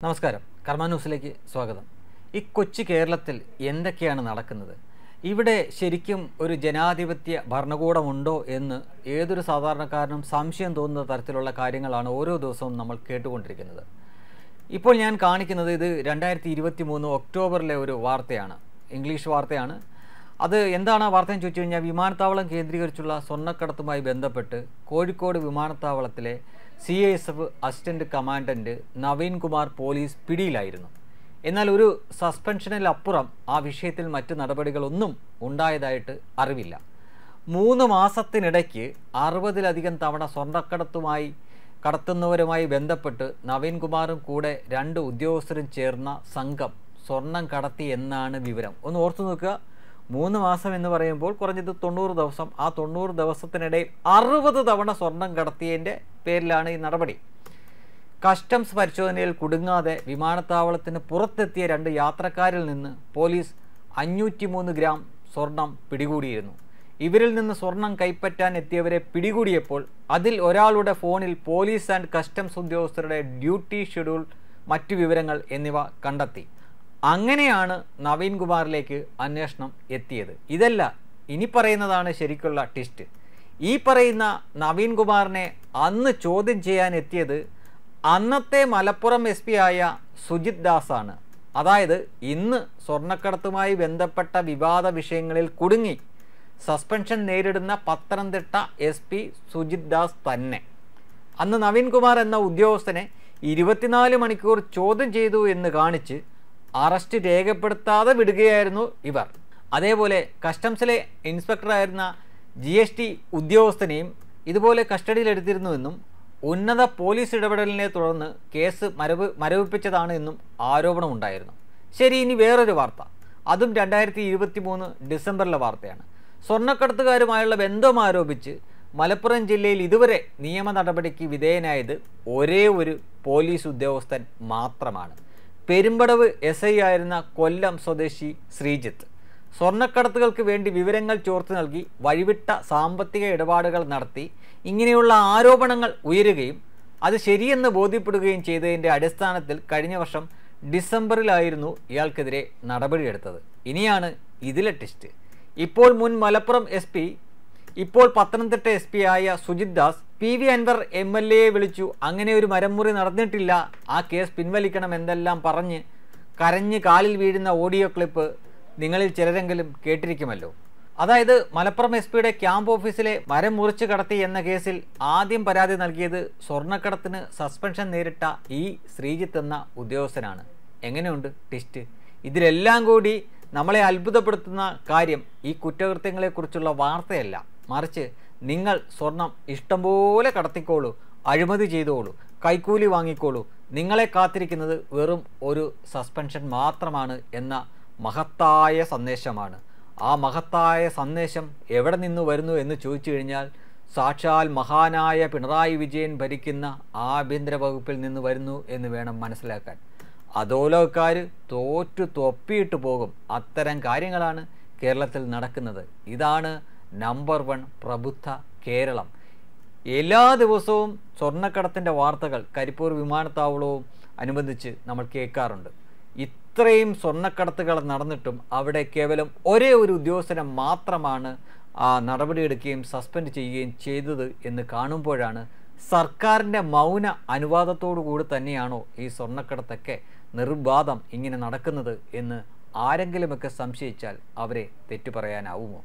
നമസ്കാരം. കർമ്മ ന്യൂസിലേക്ക് സ്വാഗതം. ഈ കൊച്ചു കേരളത്തിൽ എന്തൊക്കെയാണ് നടക്കുന്നത്? ഇവിടെ ശരിക്കും ഒരു ജനാധിപത്യ ഭരണകൂടമുണ്ടോ എന്ന് ഏതൊരു സാധാരണക്കാരനും സംശയം തോന്നുന്ന തരത്തിലുള്ള കാര്യങ്ങളാണ് ഓരോ ദിവസവും നമ്മൾ കേട്ടുകൊണ്ടിരിക്കുന്നത്. ഇപ്പോൾ ഞാൻ കാണിക്കുന്നത് ഇത് രണ്ടായിരത്തി ഇരുപത്തി മൂന്ന് ഒക്ടോബറിലെ ഒരു വാർത്തയാണ്. ഇംഗ്ലീഷ് വാർത്തയാണ്. അത് എന്താണ് ആ വാർത്ത എന്ന് ചോദിച്ചു കഴിഞ്ഞാൽ വിമാനത്താവളം കേന്ദ്രീകരിച്ചുള്ള സ്വർണക്കടത്തുമായി ബന്ധപ്പെട്ട് കോഴിക്കോട് വിമാനത്താവളത്തിലെ C S F assistant commandant Naveen Kumar police പിടിയിലായിരുന്നു. എന്നാൽ ഒരു സസ്പെൻഷനിലപ്പുറം ആ വിഷയത്തിൽ മറ്റ് നടപടികളൊന്നും ഉണ്ടായതായിട്ട് അറിവില്ല. മൂന്ന് മാസത്തിനിടയ്ക്ക് അറുപതിലധികം തവണ സ്വർണക്കടത്തുമായി കടത്തുന്നവരുമായി ബന്ധപ്പെട്ട് നവീൻ കുമാറും കൂടെ രണ്ട് ഉദ്യോഗസ്ഥരും ചേർന്ന സംഘം സ്വർണം കടത്തി എന്നാണ് വിവരം. ഒന്ന് ഓർത്തു നോക്കുക. മൂന്ന് മാസം എന്ന് പറയുമ്പോൾ കുറഞ്ഞത് തൊണ്ണൂറ് ദിവസം. ആ തൊണ്ണൂറ് ദിവസത്തിനിടയിൽ അറുപത് തവണ സ്വർണം കടത്തിയതിന്റെ പേരിലാണ് ഈ നടപടി. കസ്റ്റംസ് പരിശോധനയിൽ കുടുങ്ങാതെ വിമാനത്താവളത്തിന് പുറത്തെത്തിയ രണ്ട് യാത്രക്കാരിൽ നിന്ന് പോലീസ് അഞ്ഞൂറ്റി മൂന്ന് ഗ്രാം സ്വർണം പിടികൂടിയിരുന്നു. ഇവരിൽ നിന്ന് സ്വർണം കൈപ്പറ്റാൻ എത്തിയവരെ പിടികൂടിയപ്പോൾ അതിൽ ഒരാളുടെ ഫോണിൽ പോലീസ് ആൻഡ് കസ്റ്റംസ് ഉദ്യോഗസ്ഥരുടെ ഡ്യൂട്ടി ഷെഡ്യൂൾ മറ്റു വിവരങ്ങൾ എന്നിവ കണ്ടെത്തി. അങ്ങനെയാണ് നവീൻ കുമാറിലേക്ക് അന്വേഷണം എത്തിയത്. ഇതല്ല ഇനി പറയുന്നതാണ് ശരിക്കുള്ള ട്വിസ്റ്റ്. ഈ പറയുന്ന നവീൻ കുമാറിനെ അന്ന് ചോദ്യം ചെയ്യാൻ എത്തിയത് അന്നത്തെ മലപ്പുറം എസ് പി ആയ സുജിത് ദാസാണ്. അതായത് ഇന്ന് സ്വർണക്കടത്തുമായി ബന്ധപ്പെട്ട വിവാദ വിഷയങ്ങളിൽ കുടുങ്ങി സസ്പെൻഷൻ നേരിടുന്ന പത്തനംതിട്ട എസ് പി സുജിത് ദാസ് തന്നെ. അന്ന് നവീൻ കുമാർ എന്ന ഉദ്യോഗസ്ഥനെ ഇരുപത്തിനാല് മണിക്കൂർ ചോദ്യം ചെയ്തു എന്ന് കാണിച്ച് അറസ്റ്റ് രേഖപ്പെടുത്താതെ വിടുകയായിരുന്നു ഇവർ. അതേപോലെ കസ്റ്റംസിലെ ഇൻസ്പെക്ടറായിരുന്ന ജി എസ് ടി ഉദ്യോഗസ്ഥനെയും ഇതുപോലെ കസ്റ്റഡിയിലെടുത്തിരുന്നുവെന്നും ഉന്നത പോലീസ് ഇടപെടലിനെ തുടർന്ന് കേസ് മരവ് മരവിപ്പിച്ചതാണ് എന്നും ആരോപണമുണ്ടായിരുന്നു. ശരി ഇനി വേറൊരു വാർത്ത. അതും രണ്ടായിരത്തി ഇരുപത്തി മൂന്ന് ഡിസംബറിലെ വാർത്തയാണ്. സ്വർണക്കടത്തുകാരുമായുള്ള ബന്ധം ആരോപിച്ച് മലപ്പുറം ജില്ലയിൽ ഇതുവരെ നിയമ നടപടിക്ക് വിധേയനായത് ഒരേ ഒരു പോലീസ് ഉദ്യോഗസ്ഥൻ മാത്രമാണ്. പെരുമ്പടവ് എസ് ഐ ആയിരുന്ന കൊല്ലം സ്വദേശി ശ്രീജിത്ത്. സ്വർണക്കടത്തുകൾക്ക് വേണ്ടി വിവരങ്ങൾ ചോർത്ത് നൽകി വഴിവിട്ട സാമ്പത്തിക ഇടപാടുകൾ നടത്തി ഇങ്ങനെയുള്ള ആരോപണങ്ങൾ ഉയരുകയും അത് ശരിയെന്ന് ബോധ്യപ്പെടുകയും ചെയ്തതിന്റെ അടിസ്ഥാനത്തിൽ കഴിഞ്ഞ വർഷം ഡിസംബറിലായിരുന്നു ഇയാൾക്കെതിരെ നടപടിയെടുത്തത്. ഇനിയാണ് ഇതിലെ ടെസ്റ്റ്. ഇപ്പോൾ മുൻ മലപ്പുറം എസ് പി ഇപ്പോൾ പത്തനംതിട്ട എസ് പി ആയ Sujith Das P V Anvar M L എയെ വിളിച്ചു. അങ്ങനെ ഒരു മരംമുറി നടന്നിട്ടില്ല. ആ കേസ് പിൻവലിക്കണം എന്തെല്ലാം പറഞ്ഞ് കരഞ്ഞ് കാലിൽ വീഴുന്ന ഓഡിയോ ക്ലിപ്പ് നിങ്ങളിൽ ചിലരെങ്കിലും കേട്ടിരിക്കുമല്ലോ. അതായത് മലപ്പുറം എസ് പിയുടെ ക്യാമ്പ് ഓഫീസിലെ മരം മുറിച്ച് കടത്തി എന്ന കേസിൽ ആദ്യം പരാതി നൽകിയത് സ്വർണക്കടത്തിന് സസ്പെൻഷൻ നേരിട്ട ഈ ശ്രീജിത്ത് എന്ന ഉദ്യോഗസ്ഥനാണ്. എങ്ങനെയുണ്ട് ടിസ്റ്റ് ഇതിലെല്ലാം കൂടി നമ്മളെ അത്ഭുതപ്പെടുത്തുന്ന കാര്യം ഈ കുറ്റകൃത്യങ്ങളെക്കുറിച്ചുള്ള വാർത്തയല്ല. മറിച്ച് നിങ്ങൾ സ്വർണം ഇഷ്ടംപോലെ കടത്തിക്കോളൂ അഴിമതി ചെയ്തോളൂ കൈക്കൂലി വാങ്ങിക്കോളൂ. നിങ്ങളെ കാത്തിരിക്കുന്നത് വെറും ഒരു സസ്പെൻഷൻ മാത്രമാണ് എന്ന മഹത്തായ സന്ദേശമാണ്. ആ മഹത്തായ സന്ദേശം എവിടെ നിന്ന് വരുന്നു എന്ന് ചോദിച്ചു കഴിഞ്ഞാൽ സാക്ഷാൽ മഹാനായ പിണറായി വിജയൻ ഭരിക്കുന്ന ആഭ്യന്തര വകുപ്പിൽ നിന്ന് വരുന്നു എന്ന് വേണം മനസ്സിലാക്കാൻ. അതോലോക്കാർ തോറ്റു തൊപ്പിയിട്ട് പോകും. അത്തരം കാര്യങ്ങളാണ് കേരളത്തിൽ നടക്കുന്നത്. ഇതാണ് നമ്പർ വൺ പ്രബുദ്ധ കേരളം. എല്ലാ ദിവസവും സ്വർണക്കടത്തിന്റെ വാർത്തകൾ കരിപ്പൂർ വിമാനത്താവളവും അനുബന്ധിച്ച് നമ്മൾ കേൾക്കാറുണ്ട്. ഇത്രയും സ്വർണക്കടത്തുകൾ നടന്നിട്ടും അവിടെ കേവലം ഒരേ ഒരു ഉദ്യോഗസ്ഥനെ മാത്രമാണ് ആ നടപടിയെടുക്കുകയും സസ്പെൻഡ് ചെയ്യുകയും ചെയ്തത് എന്ന് കാണുമ്പോഴാണ് സർക്കാരിന്റെ മൗന അനുവാദത്തോടു കൂടി തന്നെയാണോ ഈ സ്വർണക്കടത്തൊക്കെ നിർബാധം ഇങ്ങനെ നടക്കുന്നത് എന്ന് ആരെങ്കിലുമൊക്കെ സംശയിച്ചാൽ അവരെ തെറ്റു പറയാനാവുമോ?